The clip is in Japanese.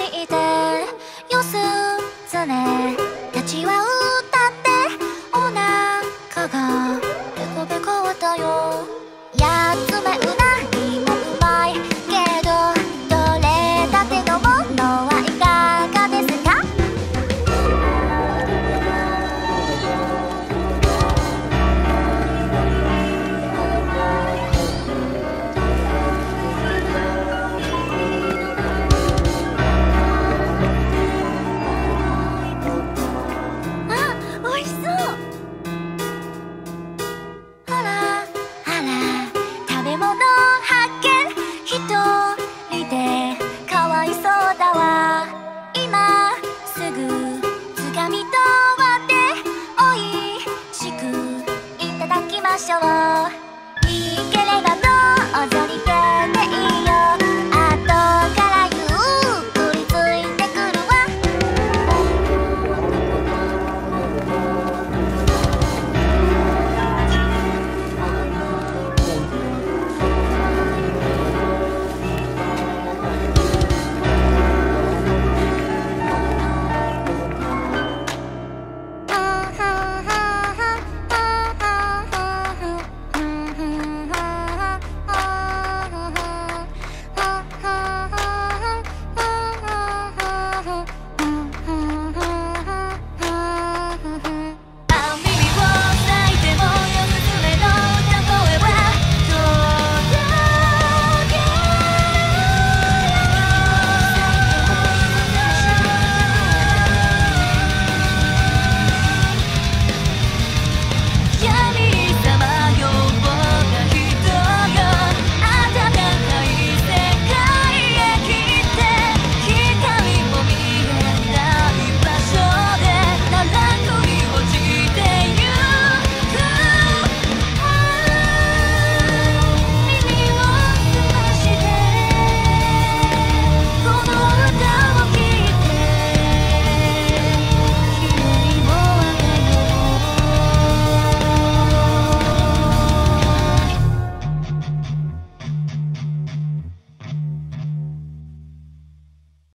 して予想常立ち会う。发现